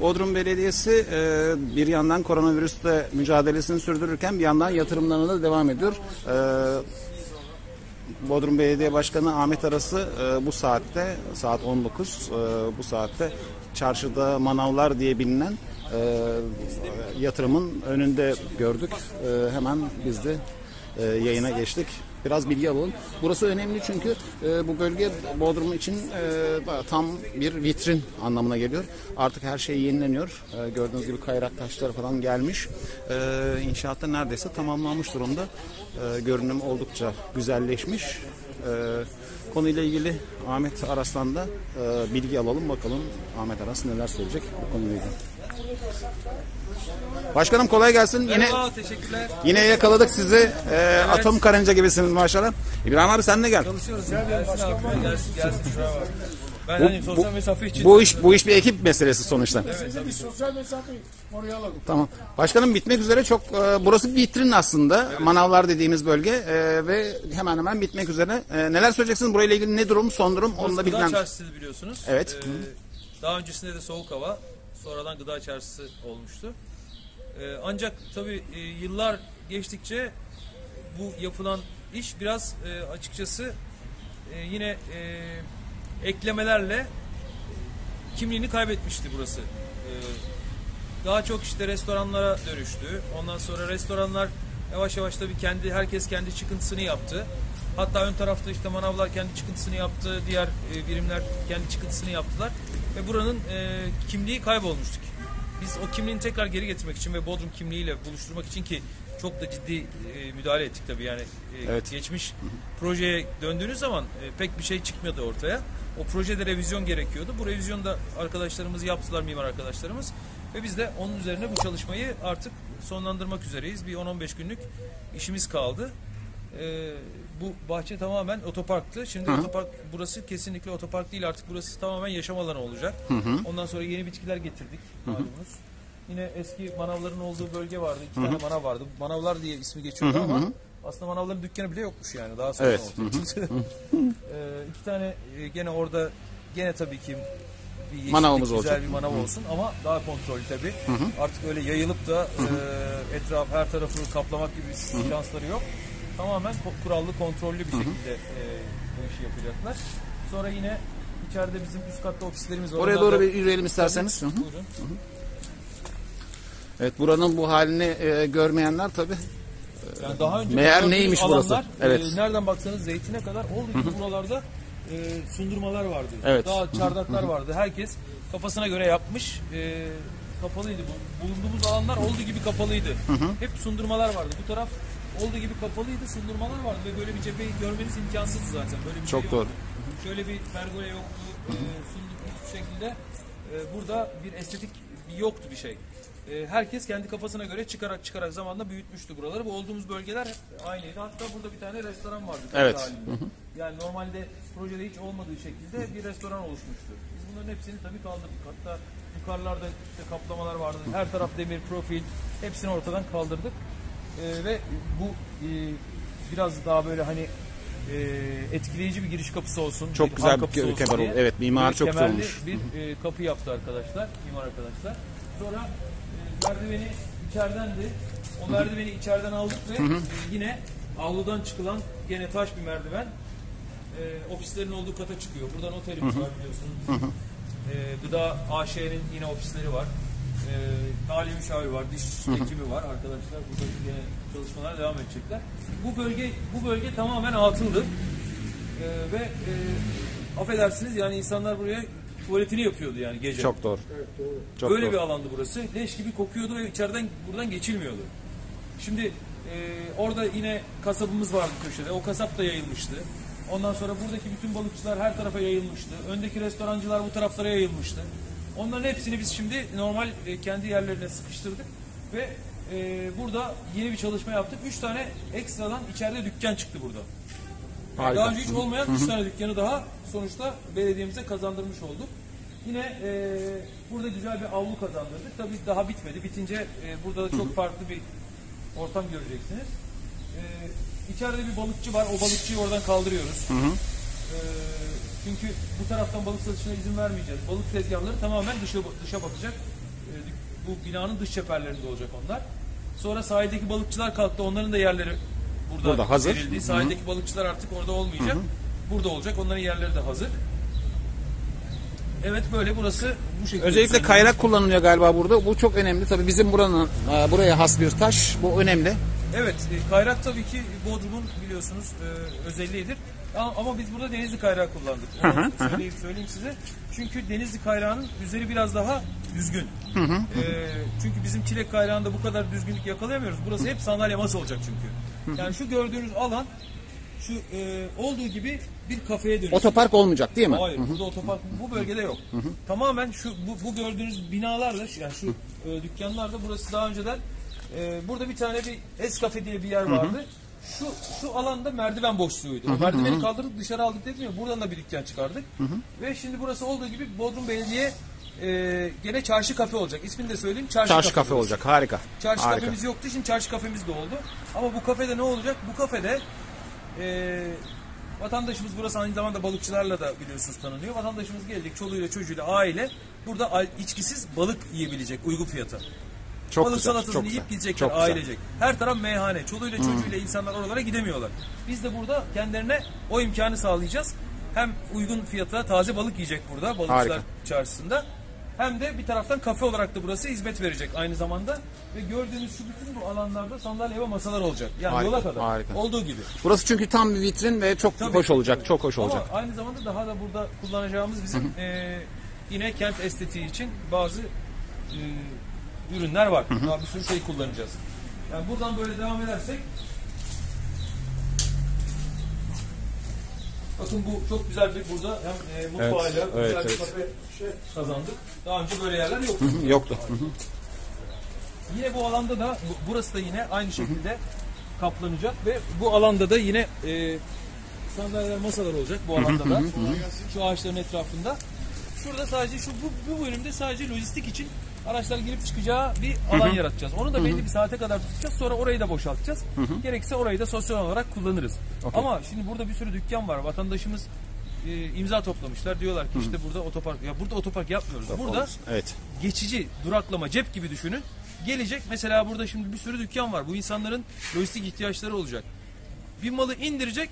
Bodrum Belediyesi e, bir yandan koronavirüsle mücadelesini sürdürürken bir yandan yatırımlarına da devam ediyor. E, Bodrum Belediye Başkanı Ahmet Arası e, bu saatte saat 19 e, bu saatte çarşıda manavlar diye bilinen e, yatırımın önünde gördük. E, hemen biz de e, yayına geçtik. Biraz bilgi alalım. Burası önemli çünkü e, bu bölge Bodrum için e, tam bir vitrin anlamına geliyor. Artık her şey yenileniyor. E, gördüğünüz gibi kayrak taşları falan gelmiş. E, inşaatta neredeyse tamamlanmış durumda. E, görünüm oldukça güzelleşmiş. E, konuyla ilgili Ahmet Aras'tan da e, bilgi alalım bakalım Ahmet Aras neler söyleyecek bu konuyla ilgili. Başkanım kolay gelsin. Yine Merhaba, teşekkürler. yine yakaladık sizi. E, Atom karınca gibisiniz maşallah. İbrahim abi sen de gel. Çalışıyoruz ya. Gelsin abi. Gelsin, gelsin. Şuraya bak. Ben hani sosyal mesafe için... Bu iş bu iş bir ekip meselesi sonuçta. Biz sosyal mesafeyi koruyalım. Tamam. Başkanım bitmek üzere çok e, burası bir vitrin aslında. Manavlar dediğimiz bölge e, ve hemen hemen bitmek üzere. E, neler söyleyeceksiniz burayla ilgili ne durum, son durum onu da Gıda bilmem. çarşısı biliyorsunuz. Evet. Ee, daha öncesinde de soğuk hava, sonradan gıda çarşısı olmuştu. Ee, ancak tabii e, yıllar geçtikçe bu yapılan iş biraz e, açıkçası e, yine eklemelerle kimliğini kaybetmişti burası. Ee, daha çok işte restoranlara dönüştü. Ondan sonra restoranlar yavaş yavaş tabii kendi herkes kendi çıkıntısını yaptı. Hatta ön tarafta işte manavlar kendi çıkıntısını yaptı, diğer e, birimler kendi çıkıntısını yaptılar ve buranın e, kimliği kaybolmuştuk. Biz o kimliğini tekrar geri getirmek için ve Bodrum kimliğiyle buluşturmak için ki çok da ciddi e, müdahale ettik tabii yani e, Evet. geçmiş projeye döndüğünüz zaman e, pek bir şey çıkmadı ortaya. O projede revizyon gerekiyordu. Bu revizyonu da arkadaşlarımız yaptılar mimar arkadaşlarımız ve biz de onun üzerine bu çalışmayı artık sonlandırmak üzereyiz. Bir 10-15 günlük işimiz kaldı. E, bu bahçe tamamen otoparktı. Şimdi otopark burası kesinlikle otopark değil artık burası tamamen yaşam alanı olacak. Ondan sonra yeni bitkiler getirdik malumunuz. Yine eski manavların olduğu bölge vardı. İki tane manav vardı. Manavlar diye ismi geçiyordu ama aslında manavların dükkanı bile yokmuş yani. Daha sonra Evet. ortaya çıktı. Ee, iki tane e, gene orada gene tabii ki bir yeşillik, Manavımız güzel olacak. bir manav olsun ama daha kontrollü tabii. Artık öyle yayılıp da e, etraf her tarafı kaplamak gibi şansları yok. Tamamen kurallı, kontrollü bir şekilde e, bu işi yapacaklar. Sonra yine içeride bizim üst katta ofislerimiz var. Oraya Onlar doğru da- bir yürüyelim isterseniz. Hı hı. Buyurun. Evet buranın bu halini e, görmeyenler tabi Yani daha önce Meğer neymiş burası? Evet. e, nereden baksanız zeytine kadar olduğu gibi buralarda e, sundurmalar vardı. Evet. Daha çardaklar vardı. Herkes kafasına göre yapmış. E, kapalıydı bu. Bulunduğumuz alanlar olduğu gibi kapalıydı. Hep sundurmalar vardı. Bu taraf olduğu gibi kapalıydı. Sundurmalar vardı ve böyle bir cepheyi görmeniz imkansızdı zaten. Böyle bir Çok şey doğru. yoktu. Şöyle bir pergola yoktu. E, sunduk hiçbir şekilde. E, burada bir estetik yoktu bir şey. E, herkes kendi kafasına göre çıkarak çıkarak zamanla büyütmüş buraları. Bu olduğumuz bölgeler aynıydı. Hatta burada bir tane restoran vardı. Evet. halinde. Yani normalde projede hiç olmadığı şekilde bir restoran oluşmuştu. Biz bunların hepsini tabii kaldırdık. Hatta yukarılarda işte kaplamalar vardı. Her taraf demir profil. Hepsini ortadan kaldırdık. E, ve bu e, biraz daha böyle hani e, etkileyici bir giriş kapısı olsun. Çok güzel bir ke- olsun kemer diye oldu. Evet, mimar çok güzel olmuş. bir e, kapı yaptı arkadaşlar, mimar arkadaşlar. Sonra e, merdiveni içeridendi. O merdiveni içeriden aldık ve e, yine avludan çıkılan gene taş bir merdiven e, ofislerin olduğu kata çıkıyor. Buradan otelimiz var biliyorsunuz. E, gıda AŞ'nin yine ofisleri var. E, mali müşavir var, diş hekimi var arkadaşlar. Burada yine çalışmalar devam edecekler. Bu bölge bu bölge tamamen atıldı. E, ve e, affedersiniz yani insanlar buraya tuvaletini yapıyordu yani gece. çok doğru. Çok Böyle doğru. bir alandı burası. Leş gibi kokuyordu ve içeriden buradan geçilmiyordu. Şimdi e, orada yine kasabımız vardı köşede. O kasap da yayılmıştı. Ondan sonra buradaki bütün balıkçılar her tarafa yayılmıştı. Öndeki restorancılar bu taraflara yayılmıştı. Onların hepsini biz şimdi normal e, kendi yerlerine sıkıştırdık ve e, burada yeni bir çalışma yaptık. Üç tane ekstradan içeride dükkan çıktı burada. Harika. Daha önce hiç olmayan üç tane dükkanı daha sonuçta belediyemize kazandırmış olduk. Yine e, burada güzel bir avlu kazandırdık. Tabii daha bitmedi. Bitince e, burada da çok farklı bir ortam göreceksiniz. E, içeride bir balıkçı var. O balıkçıyı oradan kaldırıyoruz. E, çünkü bu taraftan balık satışına izin vermeyeceğiz. Balık tezgahları tamamen dışa, dışa bakacak. E, bu binanın dış çeperlerinde olacak onlar. Sonra sahildeki balıkçılar kalktı. Onların da yerleri burada, Burada hazır. verildi. Sahildeki balıkçılar artık orada olmayacak. Burada olacak. Onların yerleri de hazır. Evet böyle burası bu şekilde. Özellikle kayrak kullanılıyor galiba burada. Bu çok önemli. Tabii bizim buranın e, buraya has bir taş. Bu önemli. Evet, e, kayrak tabii ki Bodrum'un biliyorsunuz e, özelliğidir. Ama, biz burada denizli kayrağı kullandık. Onu söyleyeyim, söyleyeyim size. Çünkü denizli kayrağının üzeri biraz daha düzgün. E, çünkü bizim çilek kayrağında bu kadar düzgünlük yakalayamıyoruz. Burası hep sandalye masa olacak çünkü. Yani şu gördüğünüz alan şu e, olduğu gibi bir kafeye dönüşecek. Otopark olmayacak değil mi? Hayır, burada otopark bu bölgede yok. Tamamen şu bu, bu gördüğünüz binalarla yani şu e, dükkanlarda burası daha önceden e, burada bir tane bir Eskafe diye bir yer vardı. Şu şu alanda merdiven boşluğuydu. O merdiveni kaldırdık dışarı aldık dedim ya buradan da bir dükkan çıkardık. Ve şimdi burası olduğu gibi Bodrum Belediye e, gene çarşı kafe olacak. İsmini de söyleyeyim. Çarşı, Çarşı kafe burası. olacak. Harika. Çarşı Harika. kafemiz yoktu. Şimdi çarşı kafemiz de oldu. Ama bu kafede ne olacak? Bu kafede e, vatandaşımız burası aynı zamanda balıkçılarla da biliyorsunuz tanınıyor. Vatandaşımız gelecek çoluğuyla çocuğuyla aile burada içkisiz balık yiyebilecek uygun fiyata. Çok balık güzel. salatasını Çok yiyip güzel. gidecekler Çok güzel. ailecek. Her taraf meyhane. Çoluğuyla çocuğuyla insanlar oralara gidemiyorlar. Biz de burada kendilerine o imkanı sağlayacağız. Hem uygun fiyata taze balık yiyecek burada balıkçılar Harika. çarşısında. Hem de bir taraftan kafe olarak da burası hizmet verecek aynı zamanda. Ve gördüğünüz şu bütün bu alanlarda sandalye ve masalar olacak. Yani Harika, yola kadar. harika. Olduğu gibi. Burası çünkü tam bir vitrin ve çok Tabii, hoş olacak. tabii. Çok hoş olacak. Ama aynı zamanda daha da burada kullanacağımız bizim eee, yine kent estetiği için bazı eee, ürünler var. Daha bir sürü şey kullanacağız. Yani buradan böyle devam edersek Bakın bu çok güzel bir burada hem eee, mutfağıyla Evet, güzel evet, bir evet. kafe şey kazandık. Daha önce böyle yerler yoktu. Yoktu. Hı hı. Yine bu alanda da bu- burası da yine aynı şekilde kaplanacak ve bu alanda da yine e, sandalyeler masalar olacak bu alanda da. Şu ağaçların etrafında. Şurada sadece şu bu, bu bölümde sadece lojistik için araçlar girip çıkacağı bir alan yaratacağız. Onu da belli bir saate kadar tutacağız. Sonra orayı da boşaltacağız. Gerekse orayı da sosyal olarak kullanırız. Ama şimdi burada bir sürü dükkan var. Vatandaşımız e, imza toplamışlar. Diyorlar ki işte burada otopark ya burada otopark yapmıyoruz. Burada Evet. geçici duraklama cep gibi düşünün. Gelecek mesela burada şimdi bir sürü dükkan var. Bu insanların lojistik ihtiyaçları olacak. Bir malı indirecek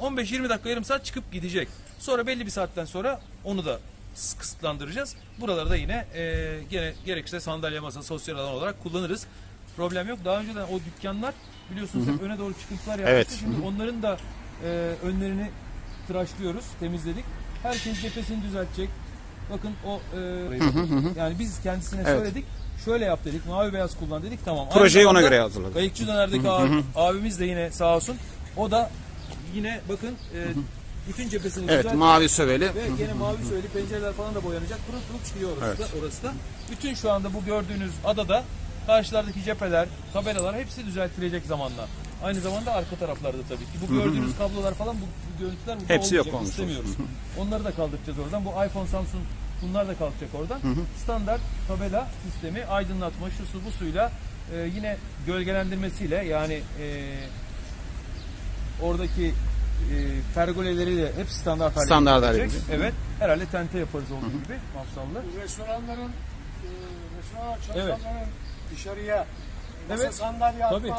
15-20 dakika yarım saat çıkıp gidecek. Sonra belli bir saatten sonra onu da kısıtlandıracağız. Buraları da yine e, gene gerekirse sandalye masa sosyal alan olarak kullanırız. Problem yok. Daha önceden o dükkanlar biliyorsunuz hep öne doğru çıkıntılar yapmıştı. Evet. Şimdi onların da e, önlerini tıraşlıyoruz, temizledik. Herkes cephesini düzeltecek. Bakın o e, yani biz kendisine Evet. söyledik. Şöyle yap dedik. Mavi beyaz kullan dedik. Tamam. Projeyi ona göre hazırladık. Kayıkçı Döner'deki abi- abimiz de yine sağ olsun. O da yine bakın e, bütün cephesini Evet, düzeltti. mavi söveli. Ve gene mavi söyledi pencereler falan da boyanacak. Pırıl pırıl çıkıyor orası, da, orası da. Bütün şu anda bu gördüğünüz adada karşılardaki cepheler, tabelalar hepsi düzeltilecek zamanla. Aynı zamanda arka taraflarda tabii ki. Bu gördüğünüz kablolar falan bu, bu görüntüler burada Hepsi yok olmayacak, olmuş. istemiyoruz. Onları da kaldıracağız oradan. Bu iPhone, Samsung bunlar da kalkacak oradan. Standart tabela sistemi, aydınlatma, şu su bu suyla e, yine gölgelendirmesiyle yani e, oradaki e, pergoleleri de hep standart hale Standart hale gelecek. Evet. Herhalde tente yaparız olduğu gibi mafsallı. Restoranların, e, restoran çalışanların dışarıya masa Evet. sandalye atma Tabii.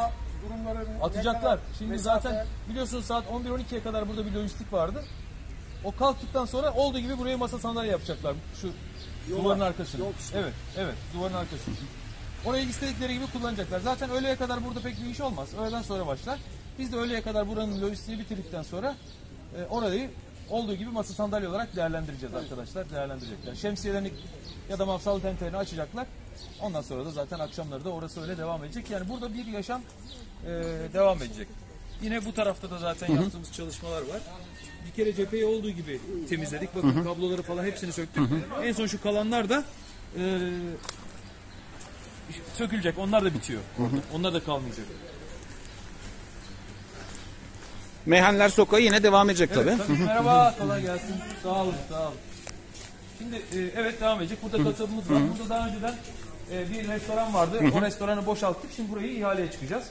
durumları ne Atacaklar. kadar Şimdi mesafe- zaten biliyorsunuz saat 11-12'ye kadar burada bir lojistik vardı. O kalktıktan sonra olduğu gibi buraya masa sandalye yapacaklar. Şu duvarın arkasını. yol kısmı. Evet, evet. Duvarın arkasını. Orayı istedikleri gibi kullanacaklar. Zaten öğleye kadar burada pek bir iş olmaz. Öğleden sonra başlar. Biz de öğleye kadar buranın lojistiğini bitirdikten sonra e, orayı olduğu gibi masa sandalye olarak değerlendireceğiz arkadaşlar. Değerlendirecekler. Şemsiyelerini ya da mafsal tentelerini açacaklar. Ondan sonra da zaten akşamları da orası öyle devam edecek. Yani burada bir yaşam e, devam edecek. Yine bu tarafta da zaten yaptığımız çalışmalar var. Bir kere cepheyi olduğu gibi temizledik. Bakın kabloları falan hepsini söktük. En son şu kalanlar da e, sökülecek. Onlar da bitiyor. Onlar da kalmayacak. Meyhaneler Sokağı yine devam edecek tabii. Evet, tabii. Merhaba, kolay gelsin. Sağ olun, sağ olun. Şimdi e, evet devam edecek. Burada kasabımız var. Burada daha önceden e, bir restoran vardı. O restoranı boşalttık. Şimdi burayı ihaleye çıkacağız.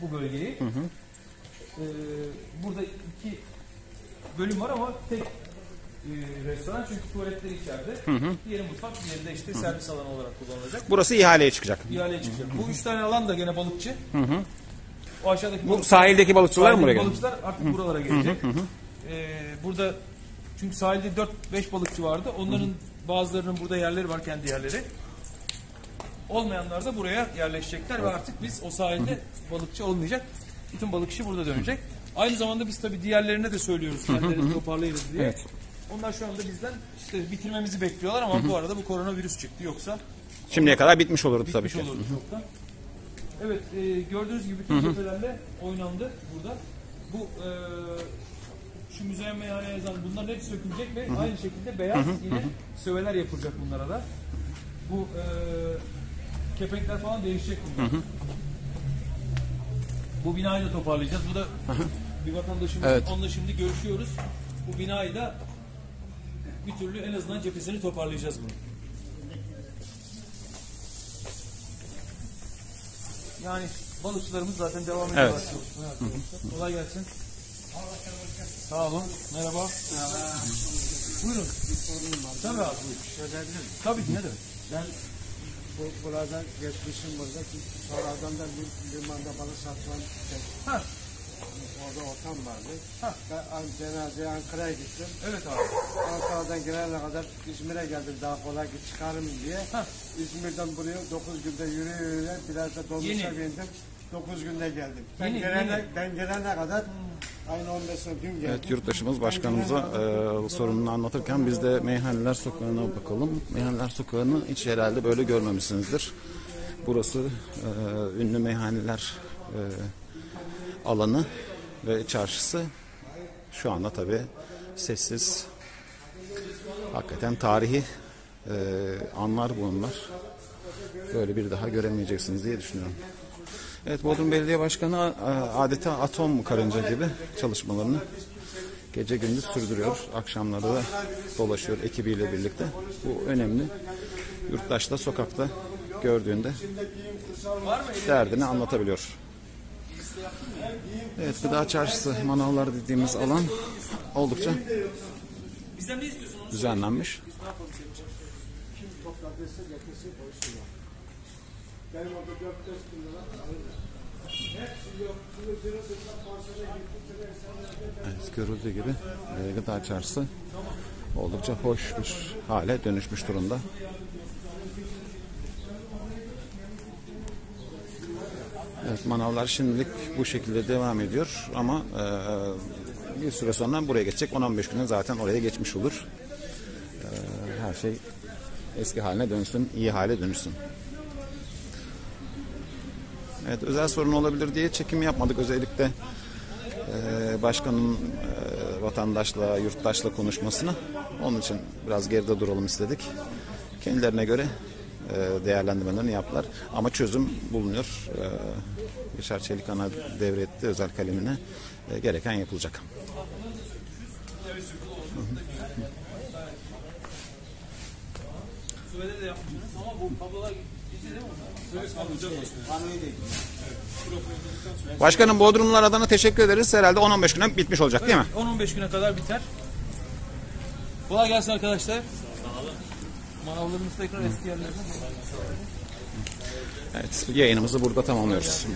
Bu bölgeyi. E, burada iki bölüm var ama tek e, restoran çünkü tuvaletleri içeride. Diğeri mutfak, diğeri de işte servis alanı olarak kullanılacak. Burası ihaleye çıkacak. İhaleye çıkacak. Bu üç tane alan da gene balıkçı. O aşağıdaki Bu sahildeki balıkçılar mı buraya gelecek? balıkçılar artık buralara gelecek. Ee, burada çünkü sahilde 4-5 balıkçı vardı. Onların bazılarının burada yerleri var kendi yerleri. Olmayanlar da buraya yerleşecekler ve artık biz o sahilde balıkçı olmayacak. Bütün balık işi burada dönecek. Aynı zamanda biz tabii diğerlerine de söylüyoruz kendilerini toparlayırız diye. Evet. Onlar şu anda bizden işte bitirmemizi bekliyorlar ama bu arada bu koronavirüs çıktı yoksa Şimdiye kadar bitmiş olurdu tabii bitmiş ki. olurdu çoktan. Evet e, gördüğünüz gibi bütün cephelerle oynandı burada. Bu e, şu müzeyyen meyhane yazan bunların hepsi sökülecek ve aynı şekilde beyaz yine söveler yapılacak bunlara da. Bu e, kepenkler falan değişecek bunlar. Bu binayı da toparlayacağız. Bu da bir vatandaşımız. Evet. Onunla şimdi görüşüyoruz. Bu binayı da bir türlü en azından cephesini toparlayacağız bunu. Yani balıkçılarımız zaten devam ediyor. Evet. Kolay gelsin. Sağ olun. Merhaba. Buyurun. Tabii abi. buyur. Tabii ki ne demek. Ben bu, buradan geçmişim burada ki sonradan da bir limanda balık satılan şey, Ha, orada ortam vardı. Ha. Ben An- cenazeye Ankara'ya gittim. evet abi. Ankara'dan gelene kadar İzmir'e geldim daha kolay ki çıkarım diye. Ha. İzmir'den buraya 9 günde yürüye yürüye biraz da dolmuşa Yeni. bindim. 9 günde geldim. Ben Yeni, gelene, yeni. ben gelene kadar aynı 15 sene dün geldim. Evet yurttaşımız başkanımıza e, sorununu anlatırken biz de Meyhaneler Sokağı'na bakalım. Meyhaneler Sokağı'nı hiç herhalde böyle görmemişsinizdir. Burası e, ünlü meyhaneler e, alanı ve çarşısı. Şu anda tabi sessiz. Hakikaten tarihi e, anlar bunlar. Böyle bir daha göremeyeceksiniz diye düşünüyorum. Evet Bodrum Belediye Başkanı e, adeta atom karınca gibi çalışmalarını gece gündüz sürdürüyor. Akşamları da dolaşıyor ekibiyle birlikte. Bu önemli. Yurttaş da sokakta gördüğünde derdini anlatabiliyor. Evet gıda çarşısı, manavlar dediğimiz alan oldukça düzenlenmiş. Benim orada 4-5 bin lira Hepsi yok. Şunu zırı zırla pansiyona gittim. Evet, görüldüğü gibi e, gıda çarşısı oldukça hoş bir hale dönüşmüş durumda. Evet, manavlar şimdilik bu şekilde devam ediyor ama e, bir süre sonra buraya geçecek. 10-15 güne zaten oraya geçmiş olur. E, her şey eski haline dönsün, iyi hale dönüşsün. Evet, özel sorun olabilir diye çekim yapmadık. Özellikle e, başkanın e, vatandaşla, yurttaşla konuşmasını. Onun için biraz geride duralım istedik. Kendilerine göre e, değerlendirmelerini yaptılar. Ama çözüm bulunuyor. Yaşar Çelikan'a devretti özel kalemine. E, gereken yapılacak. Süveleri de yapmışsınız Başkanım Bodrumlar adına teşekkür ederiz. Herhalde 10-15 güne bitmiş olacak değil mi? 10-15 güne kadar biter. Kolay gelsin arkadaşlar. Manavlarımız tekrar eski yerlerine. Evet, yayınımızı burada tamamlıyoruz.